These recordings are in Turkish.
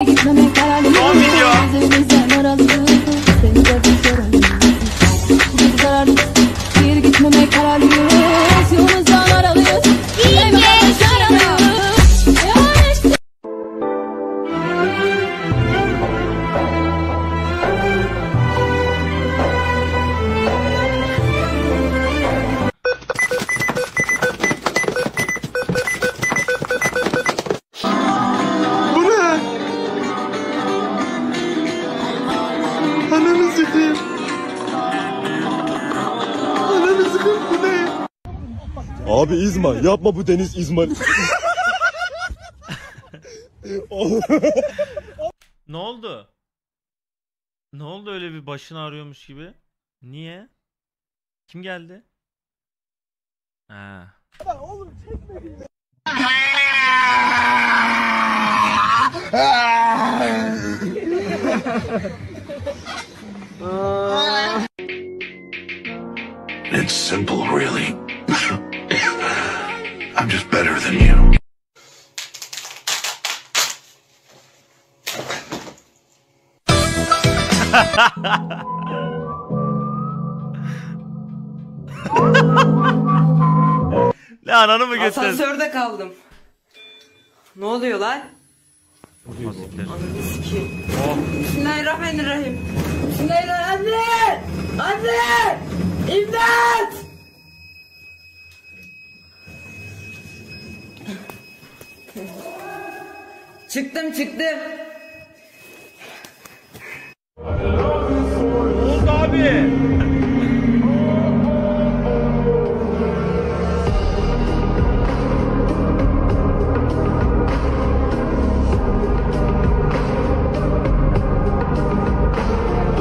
Come on. Abi İzma yapma bu deniz İzma. Ne oldu? Ne oldu öyle bir başını ağrıyormuş gibi? Niye? Kim geldi? Ha. It's simple, really. I'm just better than you. Ne ananı mı göster? Asansörde kaldım. Ne oluyor lan? Ananı sikeyim. Bismillahirrahmanirrahim. Bismillahirrahmanirrahim. Anne! Anne! İmdat! Çıktım çıktım. oldu abi?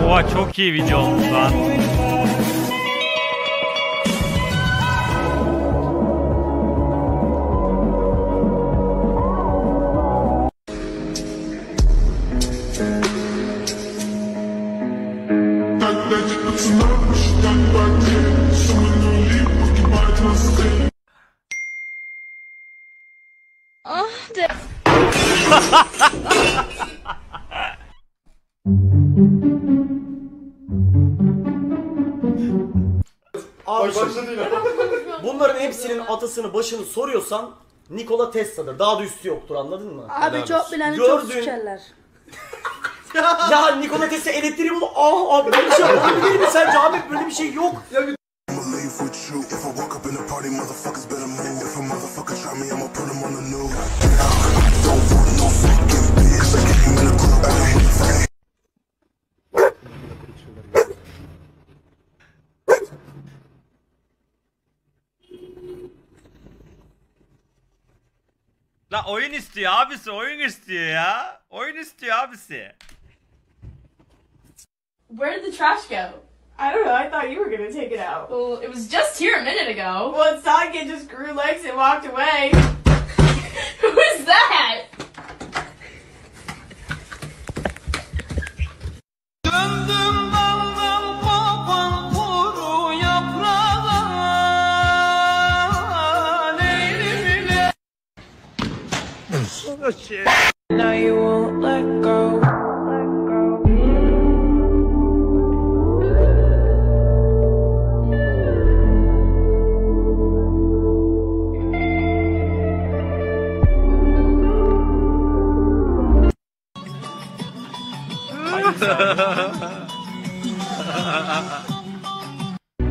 Oha çok iyi video olmuş lan. Abi şimdi bunların hepsinin atasını başını soruyorsan Nikola Tesla'dır. Daha da üstü yoktur anladın mı? Abi çok bileni çok sikerler. ya Nikola Tesla elektriği bulu. Ah abi böyle bir şey olabilir mi sence abi? Böyle bir şey yok. I'ma leave with you. If I walk up in the party, motherfuckers better move. If a motherfucker try me, I'ma put him on the news. Don't want no fucking La oyun istiyor abisi oyun istiyor ya. Oyun istiyor abisi. Where did the trash go? I don't know. I thought you were gonna take it out. Well, it was just here a minute ago. Well, it sounded like it just grew legs and walked away.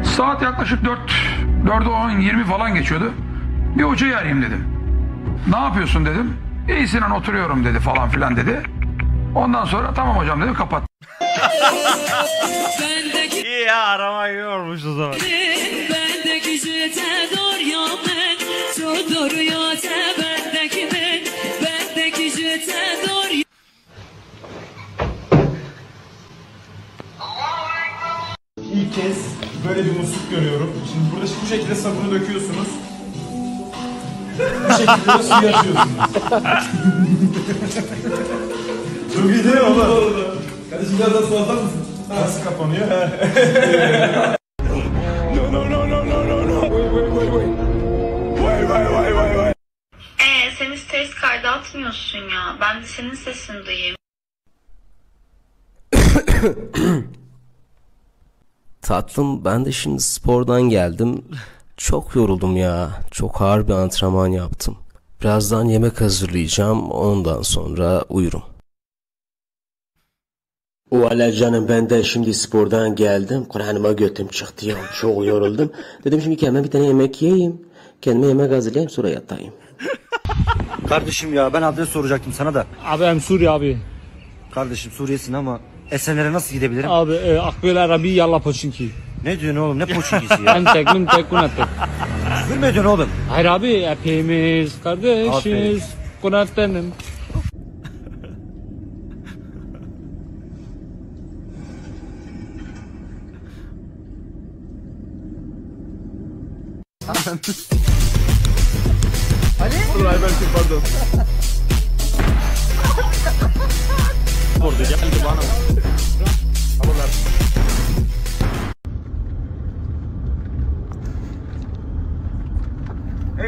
Saat yaklaşık 4, 4'e 10, 20 falan geçiyordu. Bir hocayı arayayım dedim. Ne yapıyorsun dedim. İyi Sinan oturuyorum dedi falan filan dedi. Ondan sonra tamam hocam dedim kapat. İyi ya arama yormuş o zaman. İlk kez böyle bir musluk görüyorum. Şimdi burada bu şekilde sabunu döküyorsunuz. Şekilde. Çok iyi değil mi oğlum? Kardeşim biraz daha su atar mısın? Nasıl kapanıyor? no no no no no no no. Wait wait wait wait. Wait wait wait wait wait. Ee, sen ses kaydı atmıyorsun ya. Ben de senin sesini duyayım. Tatlım ben de şimdi spordan geldim. Çok yoruldum ya. Çok ağır bir antrenman yaptım. Birazdan yemek hazırlayacağım. Ondan sonra uyurum. Valla canım ben de şimdi spordan geldim. Kur'an'ıma götüm çıktı ya. Çok yoruldum. Dedim şimdi kendime bir tane yemek yiyeyim. Kendime yemek hazırlayayım sonra yatayım. Kardeşim ya ben adres soracaktım sana da. Abi hem Suriye abi. Kardeşim Suriyesin ama Esenler'e nasıl gidebilirim? Abi e, akbel arabi yalla poçinki. Ne diyorsun oğlum ne poçinkisi ya? Entek mintek kunatek. Küfür mü ediyorsun oğlum? Hayır abi hepimiz Aferin. kardeşiz. Kunatenim.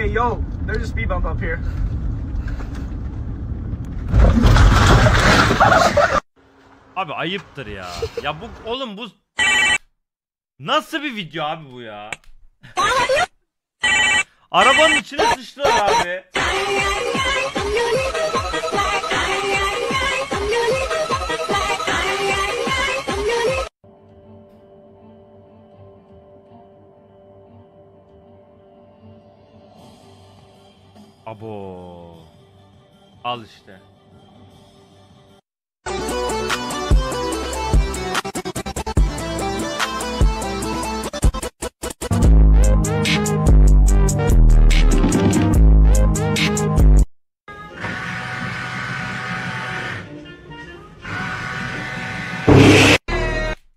Hey yo, there's a speed bump up here. Abi ayıptır ya. Ya bu oğlum bu nasıl bir video abi bu ya? Arabanın içine sıçtılar abi. Abo. Al işte.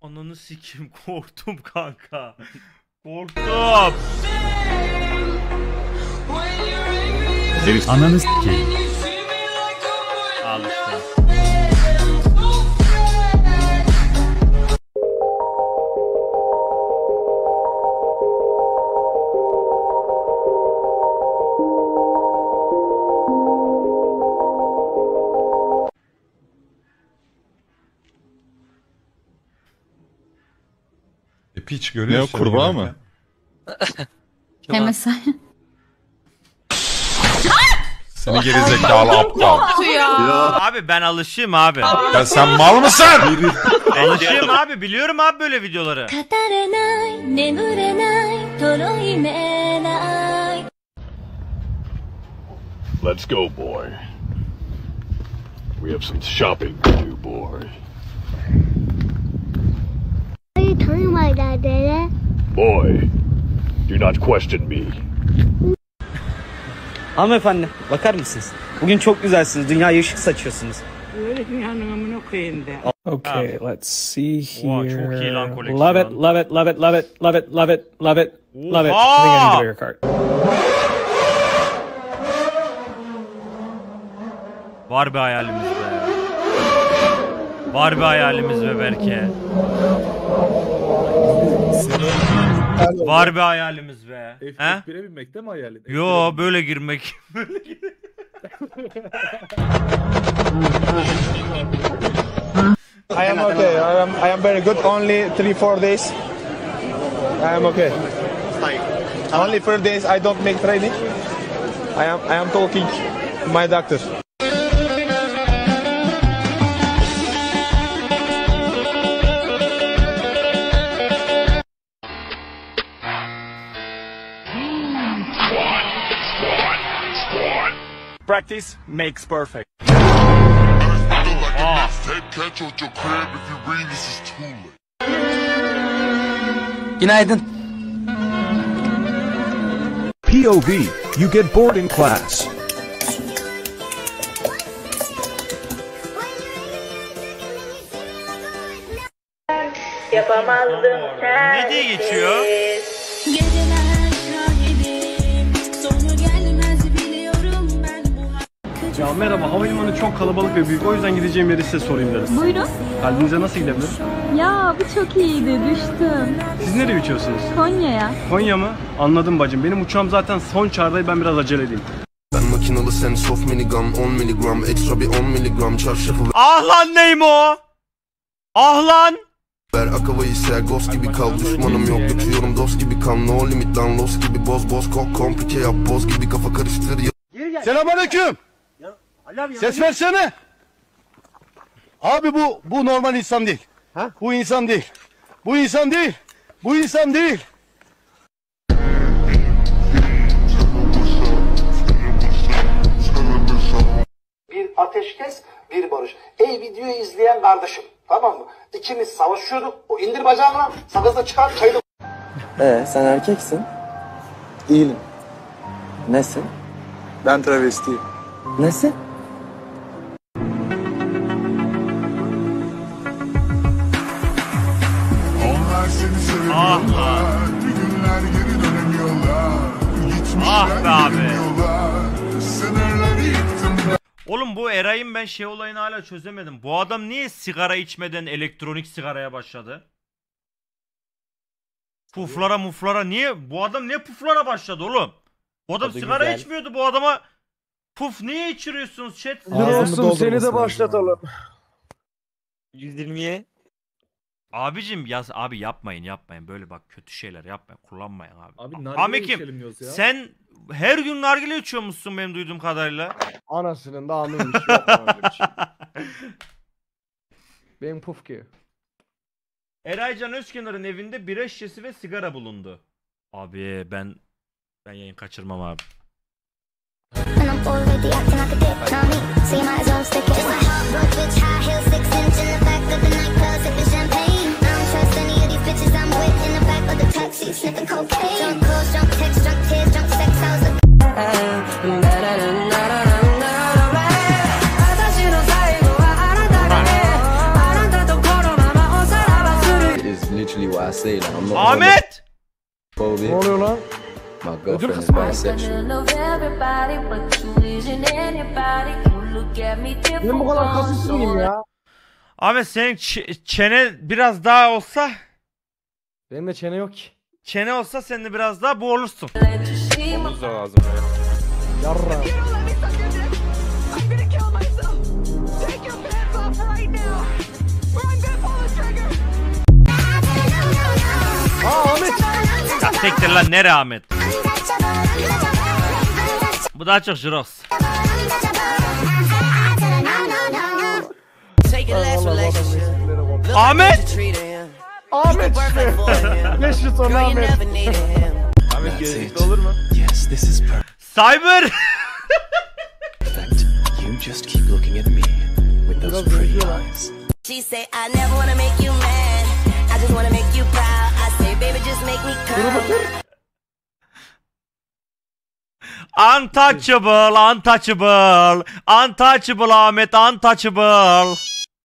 Ananı sikim korktum kanka. Korktum. Ananı s**eyim. Al işte. E piç görüyorsun. Ne o kurbağa mı? MSI. Seni gerizekalı aptal. Abi ben alışığım abi. Ya sen mal mısın? alışığım abi biliyorum abi böyle videoları. Let's go boy. We have some shopping to do boy. Boy, do not question me. Hanımefendi bakar mısınız? Bugün çok güzelsiniz. Dünyaya ışık saçıyorsunuz. Böyle dünyanın amına koyayım de. Okay, let's see Oha, çok iyi lan here. Love it, love it, love it, love it, love it, love it, love it, love it. I think I need a bigger cart. Var bir hayalimiz be. Var bir hayalimiz be Berke. Var bir hayalimiz be. He? F1'e binmekte mi hayalin? Yo böyle girmek. Böyle girmek. I am okay. I am, I am very good. Only three, four days. I am okay. Only four days. I don't make training. I am, I am talking to my doctor. Practice makes perfect. Günaydın. POV, you get bored in class. Ne diye geçiyor? Ya merhaba, havalimanı çok kalabalık ve büyük. O yüzden gideceğim yeri size sorayım dedim. Buyurun. Kalbinize nasıl gidebilir? Ya bu çok iyiydi düştüm. Siz nereye uçuyorsunuz? Konya'ya. Konya mı? Anladım bacım. Benim uçağım zaten son çağrıdayım. Ben biraz acele edeyim. Ben makinalı sen soft minigun 10 miligram Ekstra bir 10 miligram çarşafı Ah lan Neymo. Ah lan! Ver akavayı ser ghost gibi kal Düşmanım yok götürüyorum dost gibi kal No limit lan los gibi boz boz kok komplike yap boz gibi kafa karıştır Selamünaleyküm. Ses versene. Abi bu bu normal insan değil. Bu insan değil. Bu insan değil. Bu insan değil. Bir ateşkes, bir barış. Ey videoyu izleyen kardeşim. Tamam mı? İkimiz savaşıyorduk. O indir bacağını, sakızı çıkar, çayını Ee, sen erkeksin. Değilim. Nesin? Ben travestiyim. Nesin? Seni seviyorlar Bir günler geri dönemiyorlar Ah abi. gidiyorlar Sınırları yıktım Oğlum bu Eray'ın ben şey olayını hala çözemedim. Bu adam niye sigara içmeden elektronik sigaraya başladı? Puflara muflara niye? Bu adam niye puflara başladı oğlum? Bu adam Tadı sigara güzel. içmiyordu bu adama. Puf niye içiriyorsunuz chat? Dostum seni de başlatalım. 120'ye. Abicim yaz abi yapmayın yapmayın böyle bak kötü şeyler yapmayın kullanmayın abi. Abi nargile içelim diyoruz ya. Sen her gün nargile içiyor musun benim duyduğum kadarıyla? Anasının da amıymış. Yok öyle bir şey. Benim pufki. Eraycan Özkenar'ın evinde bira şişesi ve sigara bulundu. Abi ben ben yayın kaçırmam abi. High heels, six inch in the back of the. I don't bitches I'm with in the back of the taxi, sniffing cocaine. Drunk calls, drunk texts, drunk tears, drunk sex. I was a is literally what I say. Like, I'm not Ahmet! Ne oluyor lan? My girlfriend is bisexual. Benim bu kadar kasıt mıyım ya? Ahmet senin çene biraz daha olsa Benim de çene yok ki. çene olsa sen de biraz daha bu olursun. Omuz da lazım. Yarra. Aa Ahmet. Ya siktir lan ne Ahmet? Bu daha çok Jirox. Ahmet! Ahmet işte. 5 yıl sonra Ahmet. Ahmet gelecekte olur mu? Yes, this is Cyber! perfect. You just keep looking at me with those pretty eyes. She say, I never wanna make you mad. I just wanna make you proud. I say, baby, just make me come. Untouchable, untouchable, untouchable Ahmet, untouchable.